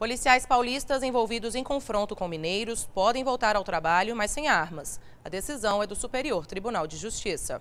Policiais paulistas envolvidos em confronto com mineiros podem voltar ao trabalho, mas sem armas. A decisão é do Superior Tribunal de Justiça.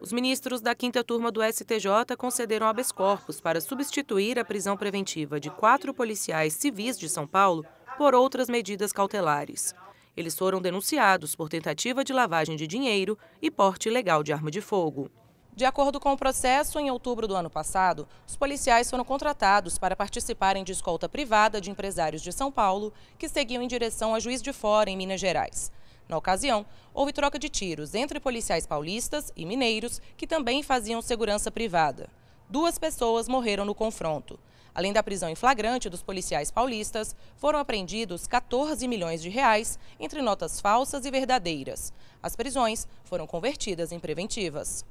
Os ministros da quinta turma do STJ concederam habeas corpus para substituir a prisão preventiva de quatro policiais civis de São Paulo por outras medidas cautelares. Eles foram denunciados por tentativa de lavagem de dinheiro e porte ilegal de arma de fogo. De acordo com o processo, em outubro do ano passado, os policiais foram contratados para participarem de escolta privada de empresários de São Paulo que seguiam em direção a Juiz de Fora, em Minas Gerais. Na ocasião, houve troca de tiros entre policiais paulistas e mineiros que também faziam segurança privada. Duas pessoas morreram no confronto. Além da prisão em flagrante dos policiais paulistas, foram apreendidos 14 milhões de reais entre notas falsas e verdadeiras. As prisões foram convertidas em preventivas.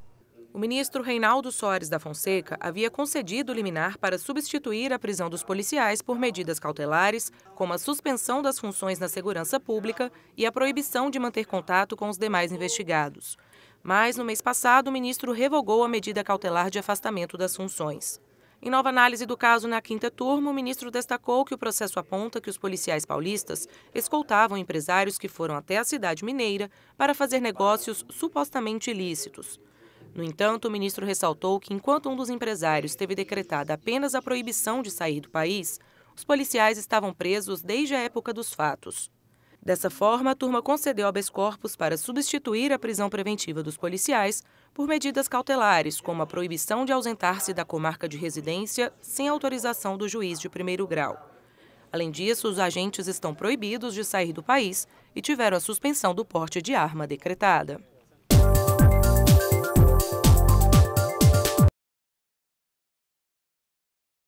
O ministro Reinaldo Soares da Fonseca havia concedido liminar para substituir a prisão dos policiais por medidas cautelares, como a suspensão das funções na segurança pública e a proibição de manter contato com os demais investigados. Mas, no mês passado, o ministro revogou a medida cautelar de afastamento das funções. Em nova análise do caso na quinta turma, o ministro destacou que o processo aponta que os policiais paulistas escoltavam empresários que foram até a cidade mineira para fazer negócios supostamente ilícitos. No entanto, o ministro ressaltou que, enquanto um dos empresários teve decretada apenas a proibição de sair do país, os policiais estavam presos desde a época dos fatos. Dessa forma, a turma concedeu habeas corpus para substituir a prisão preventiva dos policiais por medidas cautelares, como a proibição de ausentar-se da comarca de residência sem autorização do juiz de primeiro grau. Além disso, os agentes estão proibidos de sair do país e tiveram a suspensão do porte de arma decretada.